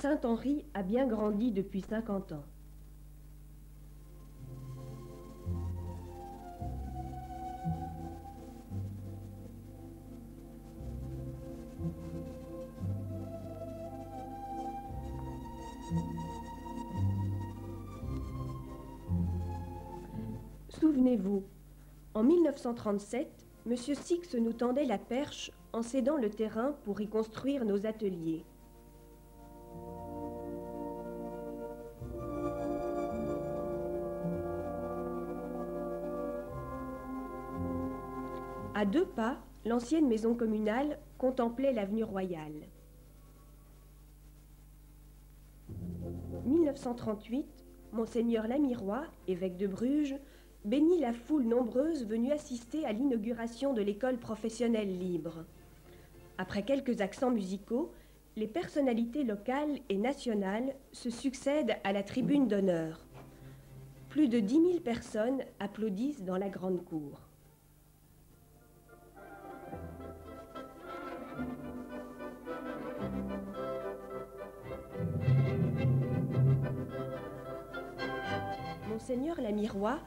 Saint-Henri a bien grandi depuis 50 ans. Souvenez-vous, en 1937, M. Six nous tendait la perche en cédant le terrain pour y construire nos ateliers. Deux pas, l'ancienne maison communale contemplait l'avenue Royale. 1938, Monseigneur Lamirois, évêque de Bruges, bénit la foule nombreuse venue assister à l'inauguration de l'école professionnelle libre. Après quelques accents musicaux, les personnalités locales et nationales se succèdent à la tribune d'honneur. Plus de dix mille personnes applaudissent dans la grande cour. Monseigneur Lamirois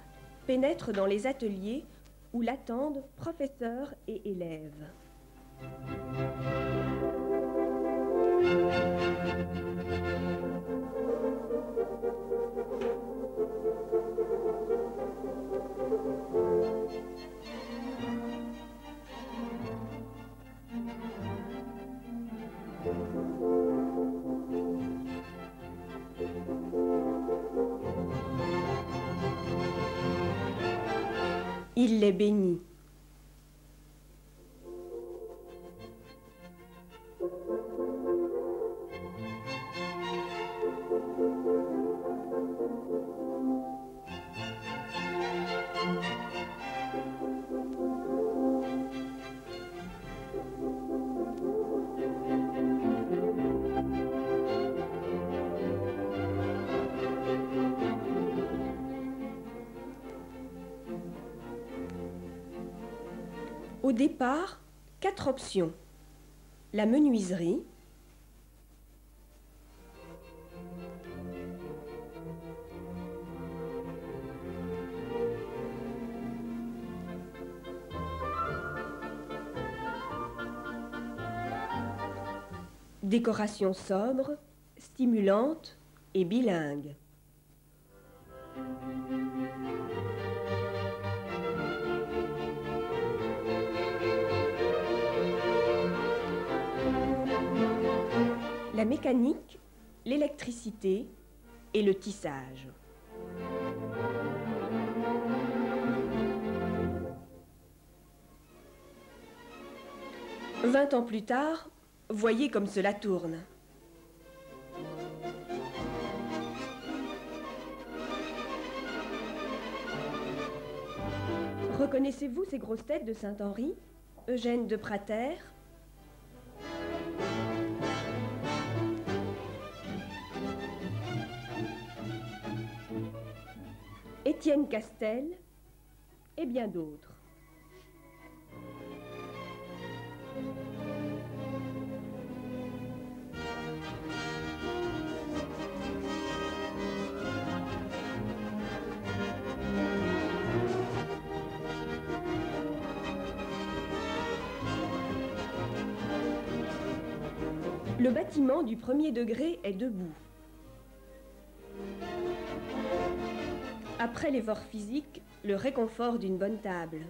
pénètre dans les ateliers où l'attendent professeurs et élèves. Il les bénit. La menuiserie, décoration sobre, stimulante et bilingue. La mécanique, l'électricité et le tissage. Vingt ans plus tard, voyez comme cela tourne. Reconnaissez-vous ces grosses têtes de Saint-Henri Eugène de Prater, Étienne Castel et bien d'autres. Le bâtiment du premier degré est debout. Après l'effort physique, le réconfort d'une bonne table.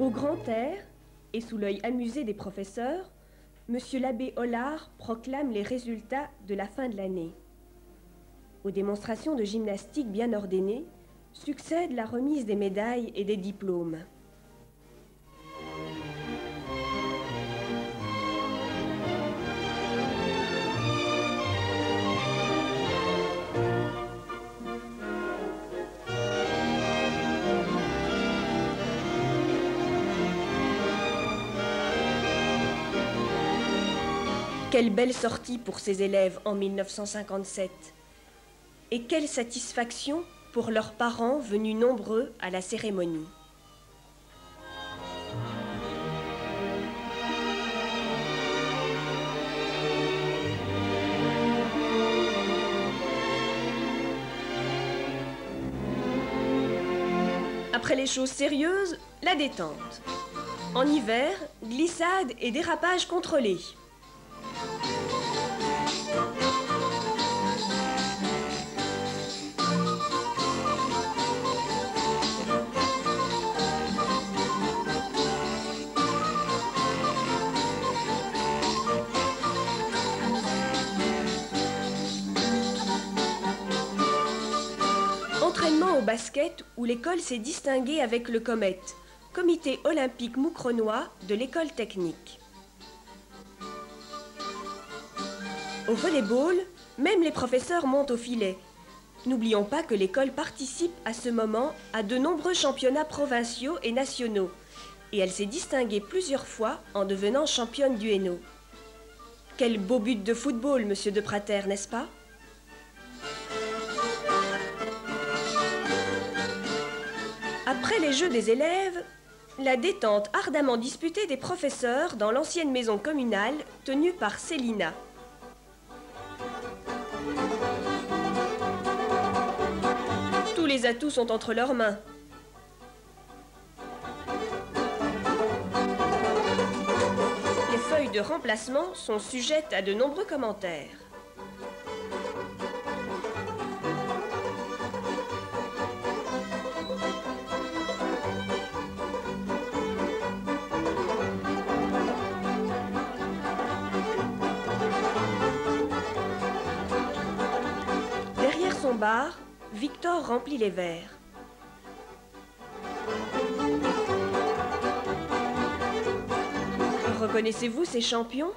Au grand air, et sous l'œil amusé des professeurs, Monsieur l'abbé Hollard proclame les résultats de la fin de l'année. Aux démonstrations de gymnastique bien ordonnées, succède la remise des médailles et des diplômes. Quelle belle sortie pour ces élèves en 1957 et quelle satisfaction pour leurs parents venus nombreux à la cérémonie. Après les choses sérieuses, la détente. En hiver, glissade et dérapage contrôlés. Basket où l'école s'est distinguée avec le Comet, comité olympique moucronois de l'école technique. Au volleyball, même les professeurs montent au filet. N'oublions pas que l'école participe à ce moment à de nombreux championnats provinciaux et nationaux, et elle s'est distinguée plusieurs fois en devenant championne du Hainaut. Quel beau but de football, monsieur de Prater, n'est-ce pas? Après les jeux des élèves, la détente ardemment disputée des professeurs dans l'ancienne maison communale tenue par Célina. Tous les atouts sont entre leurs mains. Les feuilles de remplacement sont sujettes à de nombreux commentaires. Victor remplit les verres. Reconnaissez-vous ces champions?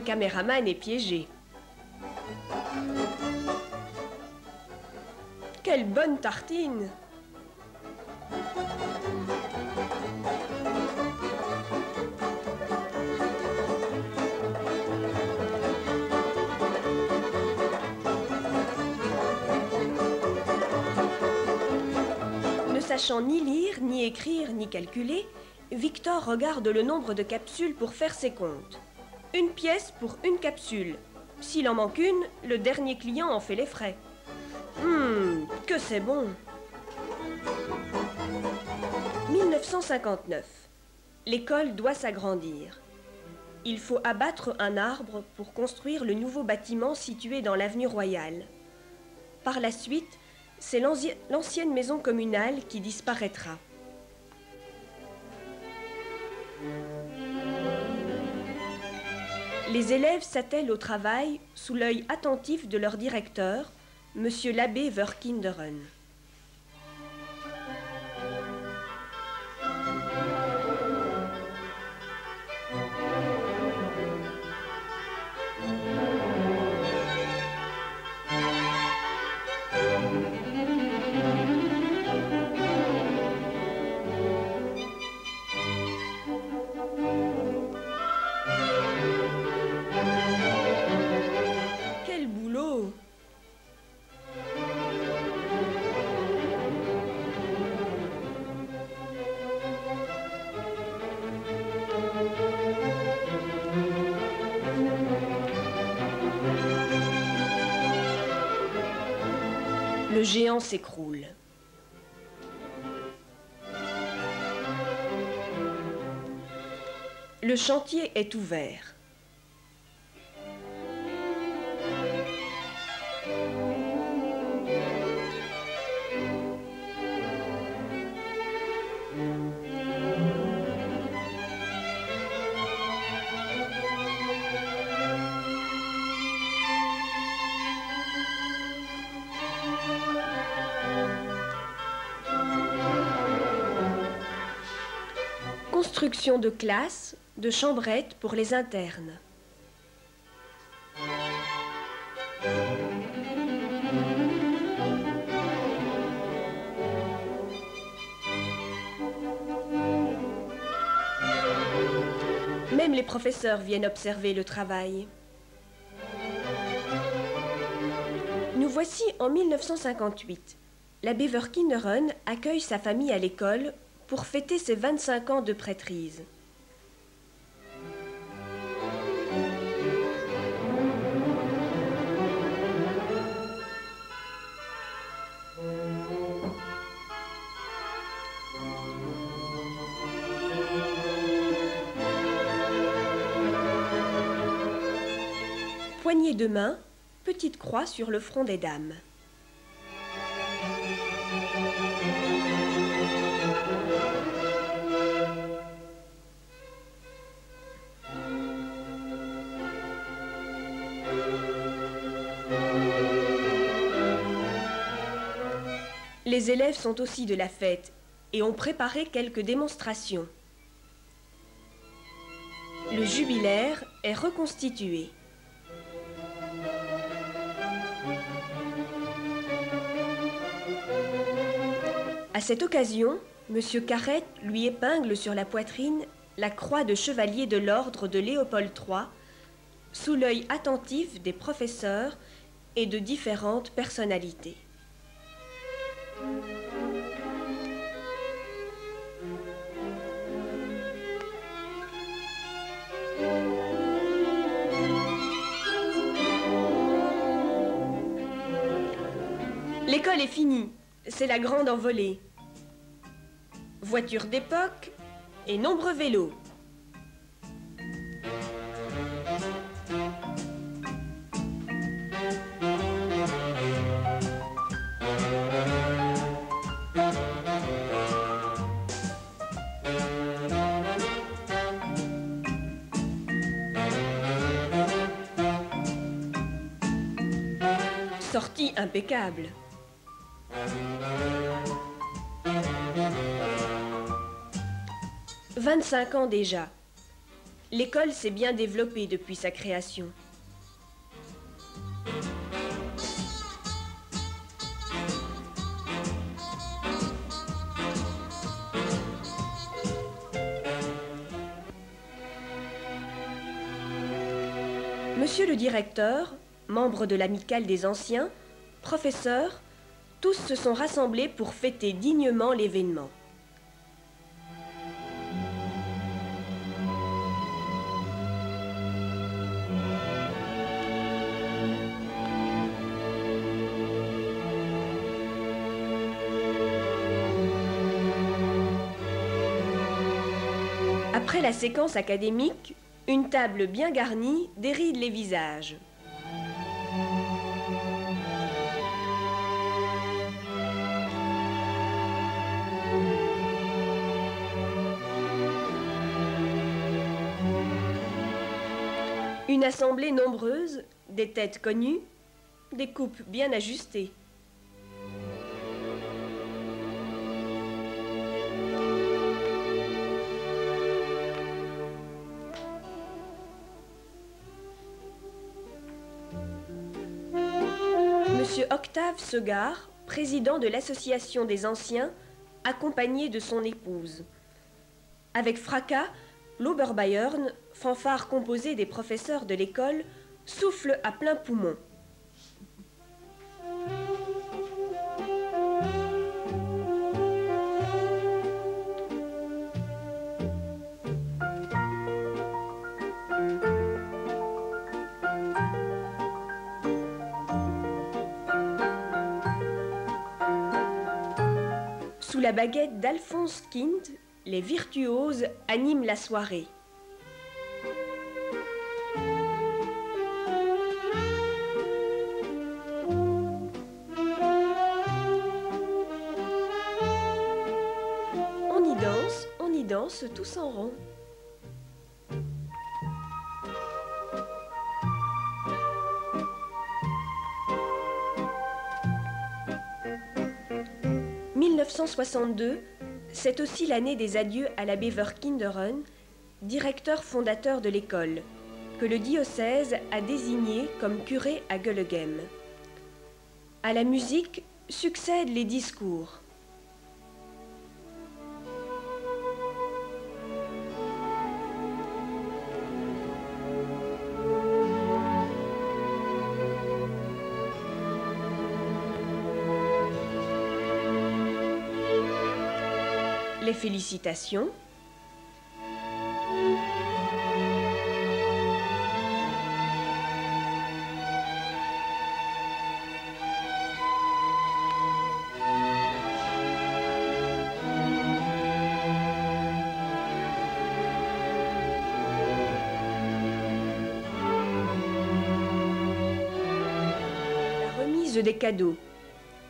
Caméraman est piégé. Quelle bonne tartine Ne sachant ni lire, ni écrire, ni calculer, Victor regarde le nombre de capsules pour faire ses comptes. Une pièce pour une capsule. S'il en manque une, le dernier client en fait les frais. Hum, que c'est bon 1959. L'école doit s'agrandir. Il faut abattre un arbre pour construire le nouveau bâtiment situé dans l'avenue Royale. Par la suite, c'est l'anci- l'ancienne maison communale qui disparaîtra. Les élèves s'attellent au travail sous l'œil attentif de leur directeur, Monsieur l'abbé Verkinderen. S'écroule. Le chantier est ouvert. De classes, de chambrettes pour les internes. Même les professeurs viennent observer le travail. Nous voici en 1958. L'abbé Verkineren accueille sa famille à l'école pour fêter ses 25 ans de prêtrise. Poignée de main, petite croix sur le front des dames. Les élèves sont aussi de la fête et ont préparé quelques démonstrations. Le jubilaire est reconstitué. À cette occasion, M. Carrette lui épingle sur la poitrine la croix de chevalier de l'ordre de Léopold III, sous l'œil attentif des professeurs et de différentes personnalités. L'école est finie, c'est la grande envolée. Voitures d'époque et nombreux vélos. Sortie impeccable. 25 ans déjà. L'école s'est bien développée depuis sa création. Monsieur le directeur, membre de l'amicale des anciens, professeurs, tous se sont rassemblés pour fêter dignement l'événement. Après la séquence académique, une table bien garnie déride les visages. Une assemblée nombreuse, des têtes connues, des coupes bien ajustées. Monsieur Octave Segar, président de l'Association des Anciens, accompagné de son épouse. Avec fracas, l'Oberbayern, fanfare composée des professeurs de l'école, souffle à plein poumon. Sous la baguette d'Alphonse Kint, les virtuoses animent la soirée. On y danse, on y danse tous en rond. « 1962, c'est aussi l'année des adieux à l'abbé Verkinderen, directeur fondateur de l'école, que le diocèse a désigné comme curé à Gullegem. À la musique succèdent les discours. Félicitations. La remise des cadeaux.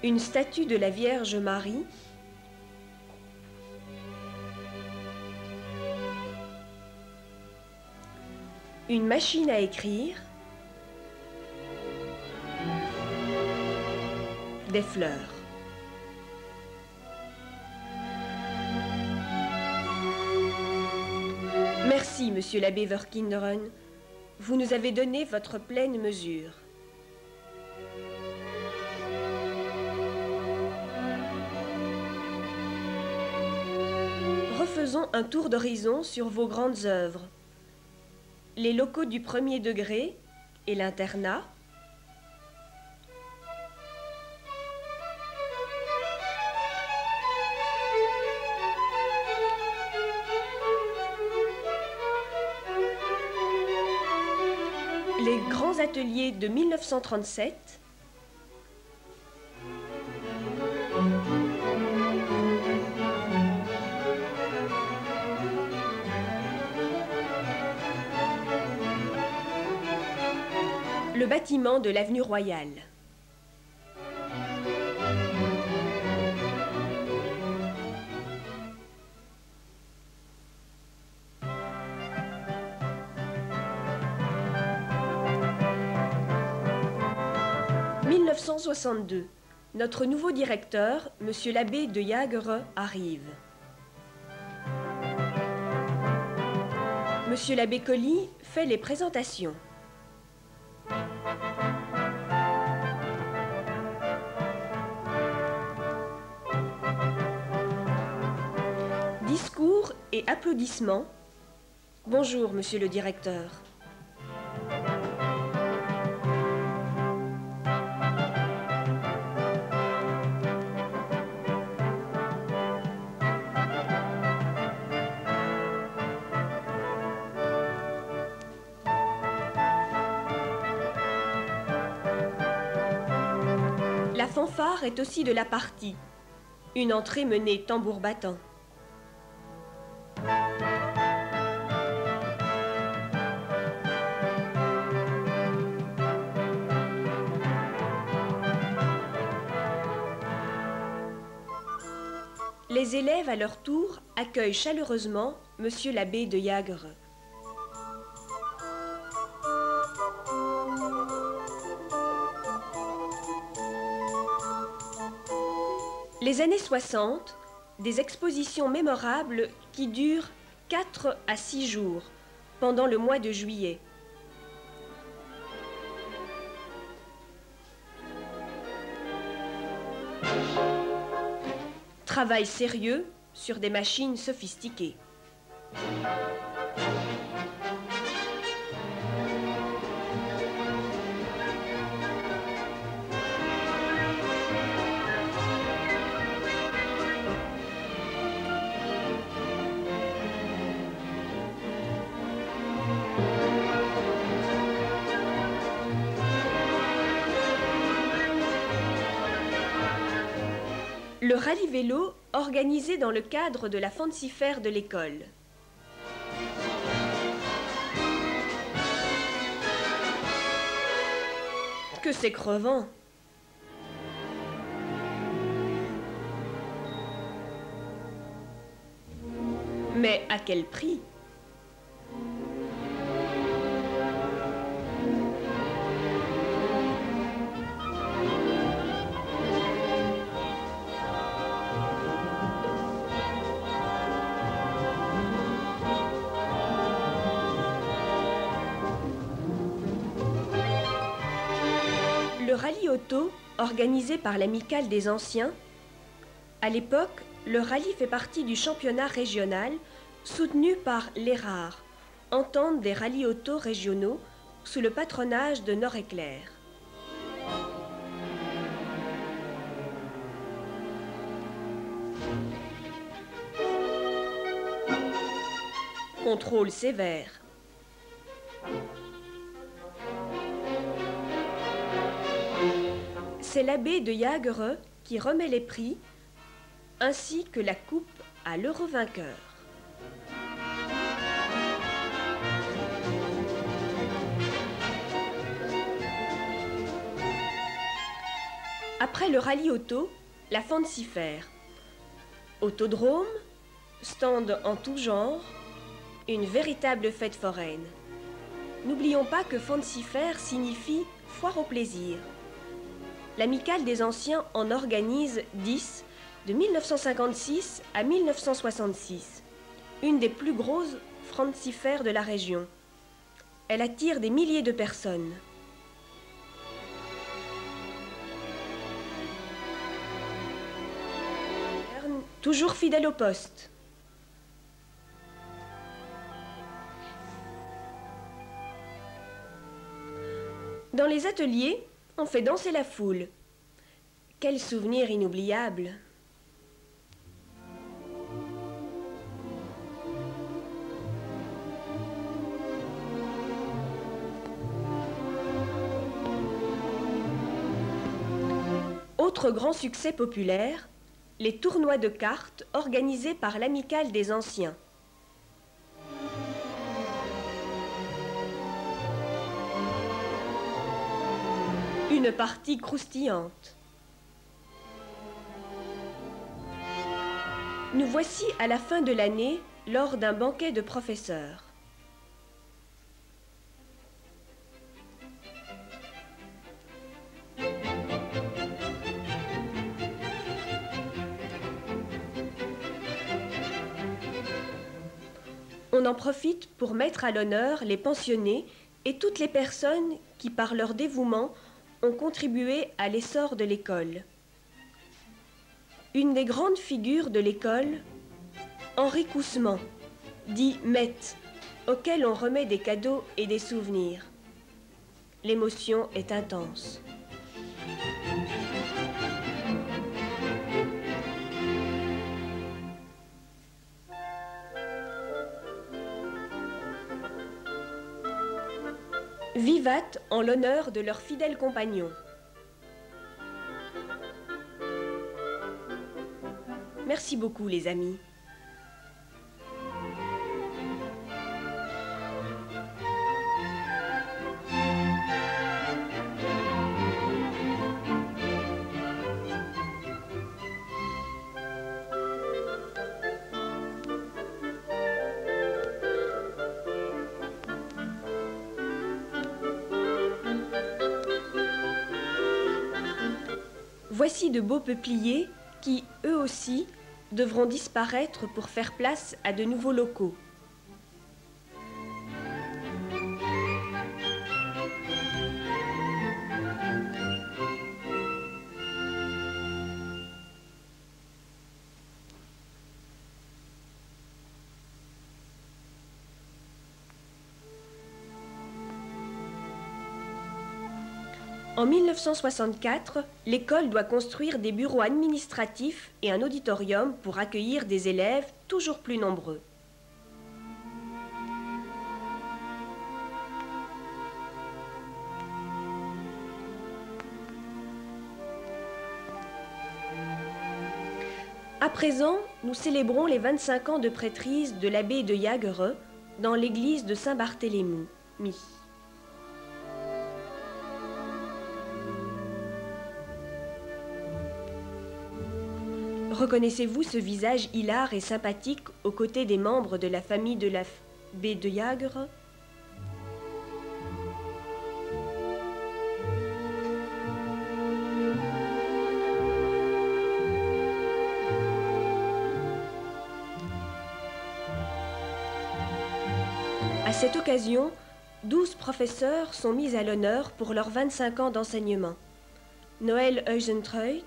Une statue de la Vierge Marie une machine à écrire, des fleurs. Merci, monsieur l'abbé Verkinderen. Vous nous avez donné votre pleine mesure. Refaisons un tour d'horizon sur vos grandes œuvres les locaux du premier degré et l'internat. Les grands ateliers de 1937. Le bâtiment de l'avenue Royale. « 1962. Notre nouveau directeur, Monsieur l'abbé de Yagre, arrive. Monsieur l'abbé Colli fait les présentations. Et applaudissements. Bonjour, monsieur le directeur. La fanfare est aussi de la partie. Une entrée menée tambour battant. Élèves, à leur tour, accueillent chaleureusement Monsieur l'abbé de Yagre. Les années 60, des expositions mémorables qui durent 4 à 6 jours pendant le mois de juillet. Travail sérieux sur des machines sophistiquées. Le rallye vélo organisé dans le cadre de la Fancy de l'école. Que c'est crevant Mais à quel prix? Auto, organisé par l'Amicale des Anciens, à l'époque, le rallye fait partie du championnat régional soutenu par l'ERAR, entente des rallyes auto régionaux, sous le patronage de Nord-Éclair. Contrôle sévère. C'est l'abbé de Yagre qui remet les prix, ainsi que la coupe à l'heureux vainqueur. Après le rallye auto, la fancifère. Autodrome, stand en tout genre, une véritable fête foraine. N'oublions pas que fancifère signifie foire au plaisir. L'Amicale des Anciens en organise 10 de 1956 à 1966, une des plus grosses fancifères de la région. Elle attire des milliers de personnes. toujours fidèle au poste. Dans les ateliers, on fait danser la foule. Quel souvenir inoubliable. Autre grand succès populaire, les tournois de cartes organisés par l'Amicale des Anciens. Une partie croustillante. Nous voici à la fin de l'année lors d'un banquet de professeurs. On en profite pour mettre à l'honneur les pensionnés et toutes les personnes qui, par leur dévouement, ont contribué à l'essor de l'école. Une des grandes figures de l'école, Henri Coussement, dit Met, auquel on remet des cadeaux et des souvenirs. L'émotion est intense. Vivat en l'honneur de leurs fidèles compagnons. Merci beaucoup les amis. De beaux peupliers qui, eux aussi, devront disparaître pour faire place à de nouveaux locaux. En 1964, l'école doit construire des bureaux administratifs et un auditorium pour accueillir des élèves toujours plus nombreux. À présent, nous célébrons les 25 ans de prêtrise de l'abbé de Yagre dans l'église de Saint-Barthélemy. Reconnaissez-vous ce visage hilar et sympathique aux côtés des membres de la famille de la baie de Yagre À cette occasion, douze professeurs sont mis à l'honneur pour leurs 25 ans d'enseignement. Noël Eusentreut,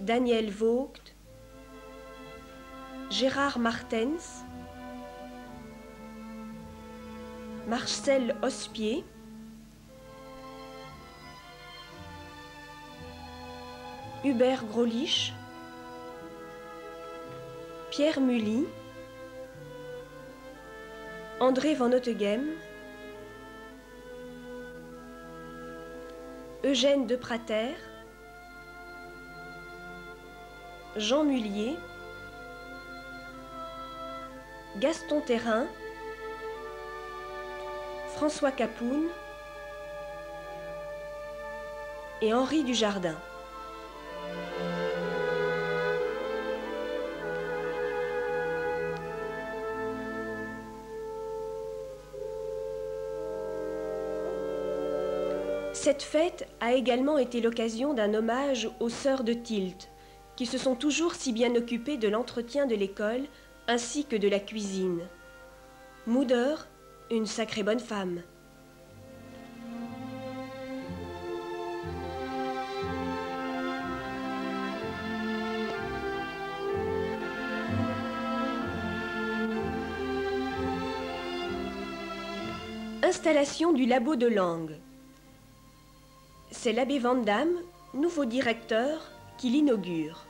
Daniel Vogt, Gérard Martens, Marcel Ospier, Hubert Grolich, Pierre Mully, André Van Oteghem, Eugène de Jean Mullier, Gaston Terrain, François Capoun et Henri Dujardin. Cette fête a également été l'occasion d'un hommage aux sœurs de Tilt, qui se sont toujours si bien occupées de l'entretien de l'école ainsi que de la cuisine. Mouder, une sacrée bonne femme. Installation du labo de langue. C'est l'abbé Vandamme, nouveau directeur, qui l'inaugure.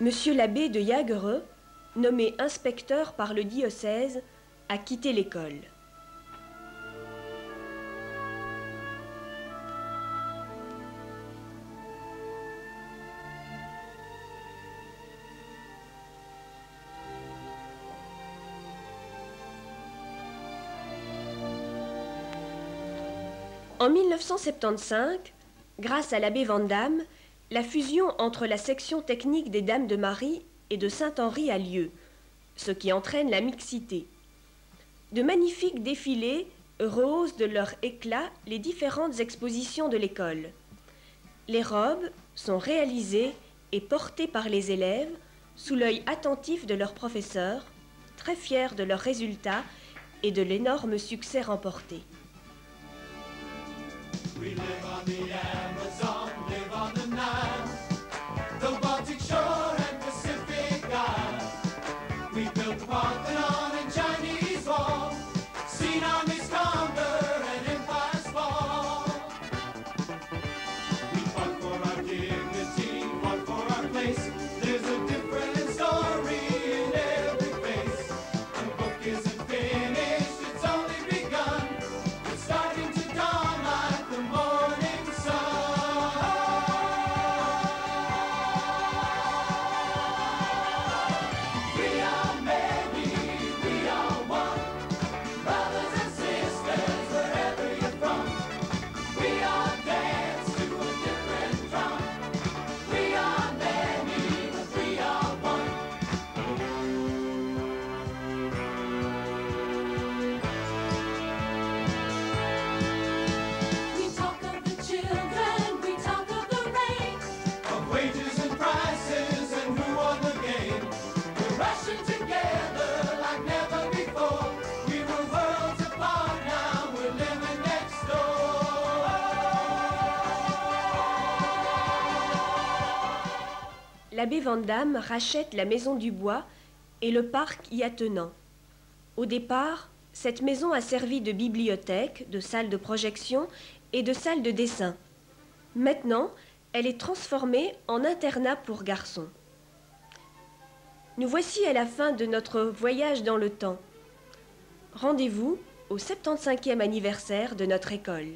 Monsieur l'abbé de Yagre, nommé inspecteur par le diocèse, a quitté l'école. En 1975, grâce à l'abbé Vandamme, la fusion entre la section technique des Dames de Marie et de Saint-Henri a lieu, ce qui entraîne la mixité. De magnifiques défilés rehaussent de leur éclat les différentes expositions de l'école. Les robes sont réalisées et portées par les élèves sous l'œil attentif de leurs professeurs, très fiers de leurs résultats et de l'énorme succès remporté. We live on the Amazon, Vandamme rachète la maison du bois et le parc y attenant. Au départ, cette maison a servi de bibliothèque, de salle de projection et de salle de dessin. Maintenant, elle est transformée en internat pour garçons. Nous voici à la fin de notre voyage dans le temps. Rendez-vous au 75e anniversaire de notre école.